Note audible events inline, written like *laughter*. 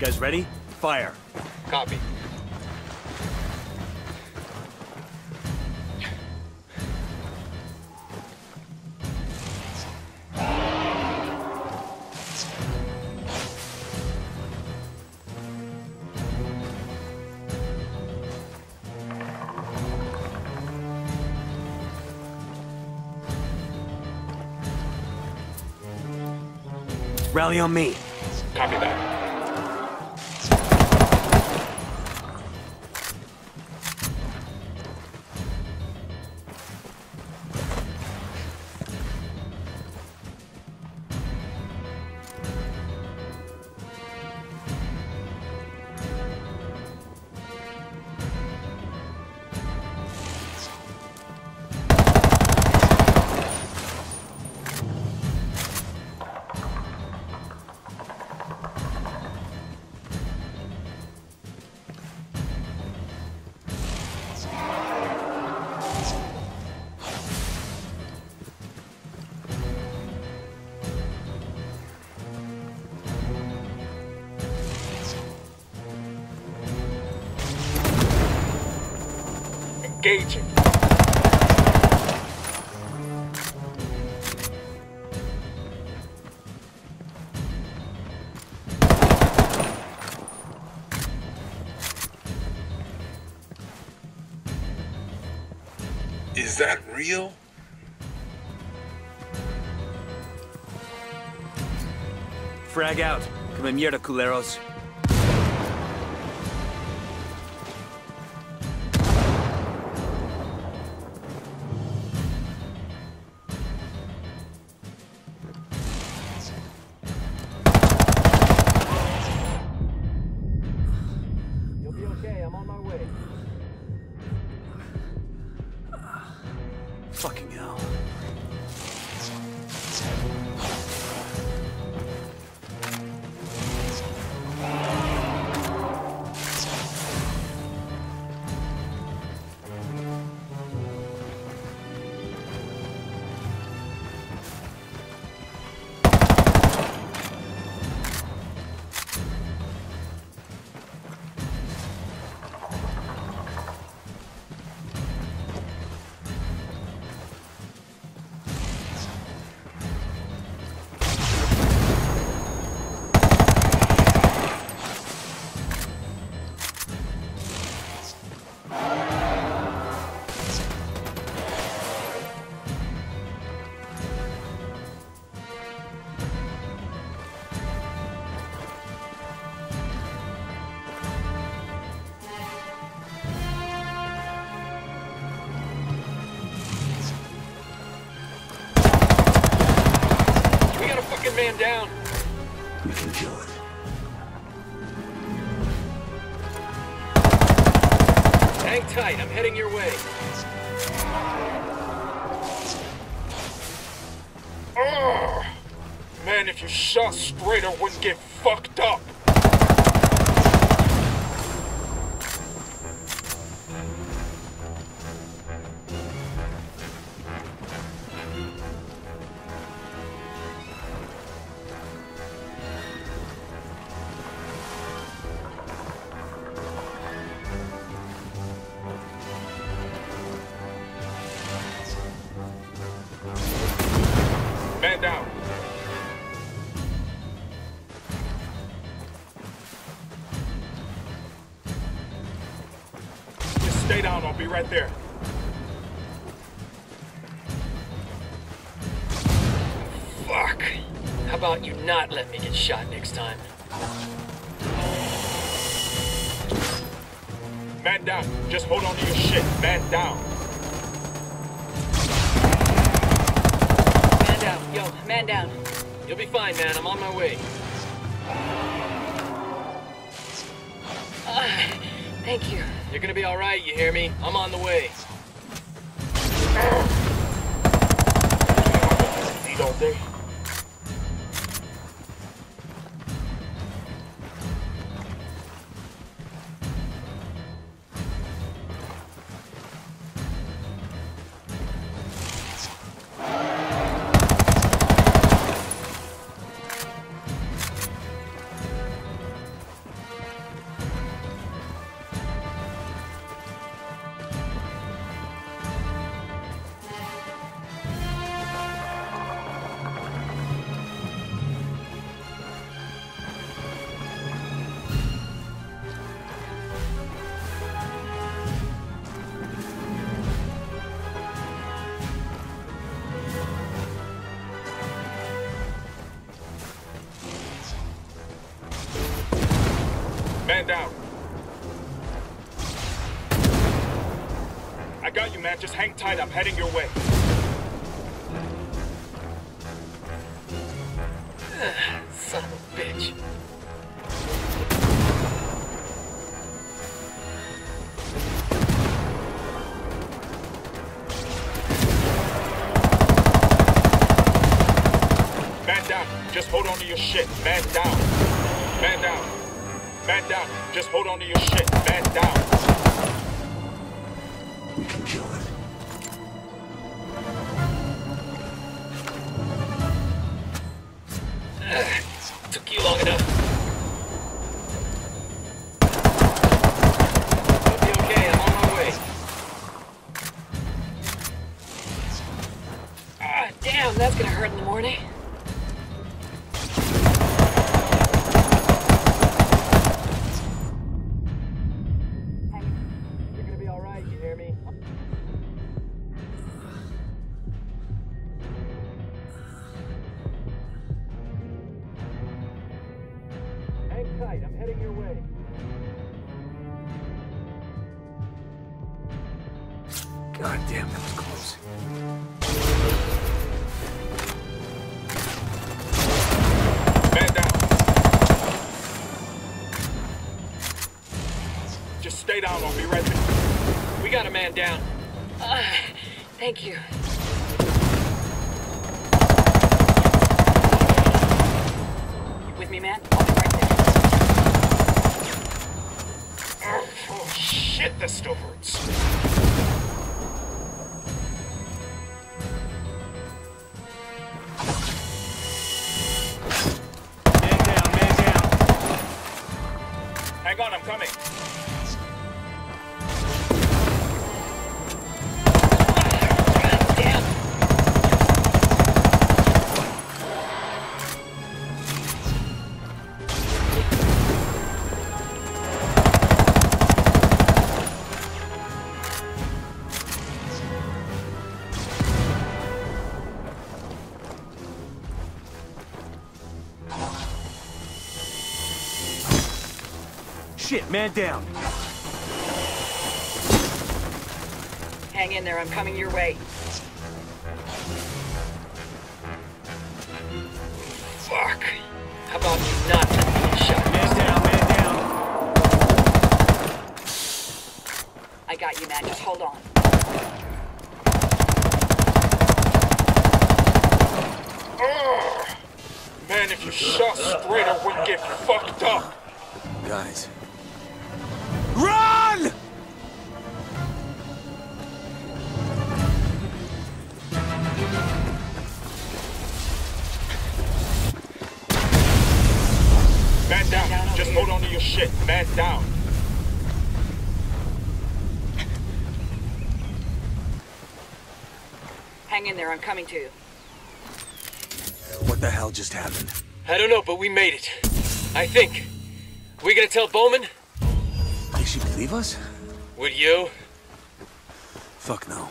guys ready? Fire. Copy. Rally on me. Copy that. Engaging. Is that real? Frag out. Come mierda, culeros. We got a fucking man down. We can kill it. Hang tight. I'm heading your way. Ugh. Man, if you shot straight, I wouldn't get fucked up. Stay down, I'll be right there. Fuck. How about you not let me get shot next time? Man down. Just hold on to your shit. Man down. Man down. Yo, man down. You'll be fine, man. I'm on my way. *sighs* Ah, thank you. You're gonna be alright, you hear me? I'm on the way. Eat all day. Just hang tight. I'm heading your way. *sighs* Son of a bitch. Man down. Just hold on to your shit. Man down. Man down. Man down. Just hold on to your shit. Man down. We can kill it. Ah, damn, that's gonna hurt in the morning. Hey, you're gonna be alright, you hear me? Damn, that was close. Man down. Just stay down. I'll be right there. We got a man down. Uh, thank you. You with me, man? I'll be right there. Oh, oh shit, this still hurts. Shit, man down. Hang in there, I'm coming your way. Fuck. How about you not let me get shot? Man down, man down. I got you, man. Just hold on. Ugh. Man, if you shot straight, I wouldn't get fucked up. Guys. Man down. Just hold on to your shit. Man down. Hang in there, I'm coming to you. What the hell just happened? I don't know, but we made it. I think. We gonna tell Bowman? Think she believe us? Would you? Fuck no.